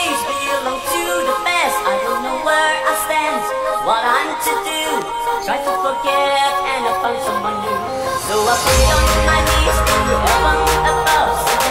stage belong to the best. I don't know where I stand, what I'm to do. Try to forget and I found someone new. So I pray on my knees to heaven above.